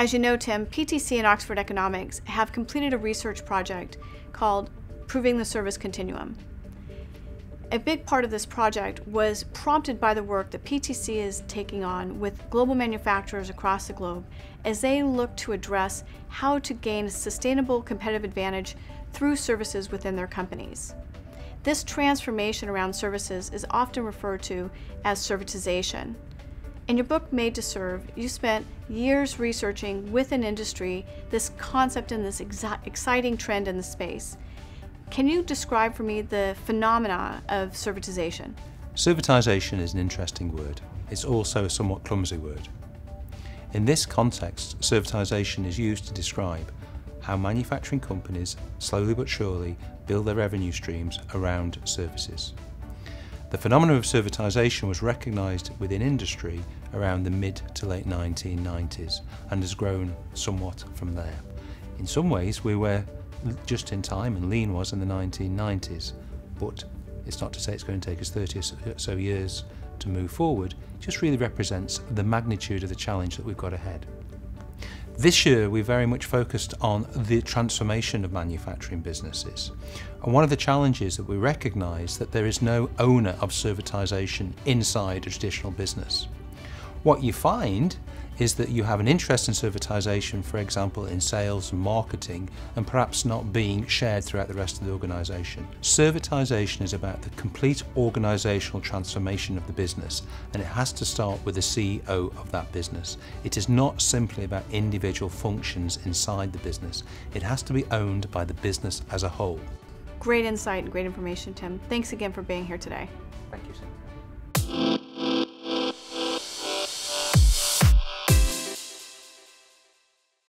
As you know, Tim, PTC and Oxford Economics have completed a research project called Proving the Service Continuum. A big part of this project was prompted by the work that PTC is taking on with global manufacturers across the globe as they look to address how to gain a sustainable competitive advantage through services within their companies. This transformation around services is often referred to as servitization. In your book, Made to Serve, you spent years researching with an industry this concept and this exciting trend in the space. Can you describe for me the phenomena of servitization? Servitization is an interesting word. It's also a somewhat clumsy word. In this context, servitization is used to describe how manufacturing companies, slowly but surely, build their revenue streams around services. The phenomenon of servitization was recognised within industry around the mid to late 1990s and has grown somewhat from there. In some ways, we were just in time, and lean was in the 1990s, but it's not to say it's going to take us 30 or so years to move forward, it just really represents the magnitude of the challenge that we've got ahead. This year, we very much focused on the transformation of manufacturing businesses. And one of the challenges that we recognise that there is no owner of servitization inside a traditional business. What you find is that you have an interest in servitization, for example, in sales and marketing, and perhaps not being shared throughout the rest of the organisation. Servitization is about the complete organisational transformation of the business, and it has to start with the CEO of that business. It is not simply about individual functions inside the business. It has to be owned by the business as a whole. Great insight and great information, Tim. Thanks again for being here today. Thank you, sir.